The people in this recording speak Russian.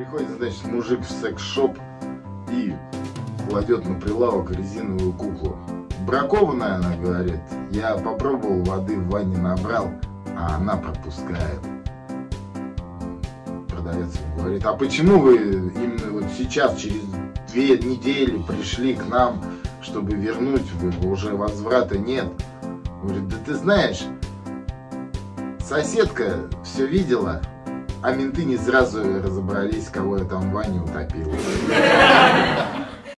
Приходит, значит, мужик в секс-шоп и кладет на прилавок резиновую куклу. Бракованная, она говорит. Я попробовал, воды в ванне набрал, а она пропускает. Продавец говорит, а почему вы именно вот сейчас, через две недели пришли к нам, чтобы вернуть, уже возврата нет? Говорит, да ты знаешь, соседка все видела, а менты не сразу разобрались, кого я там в утопил.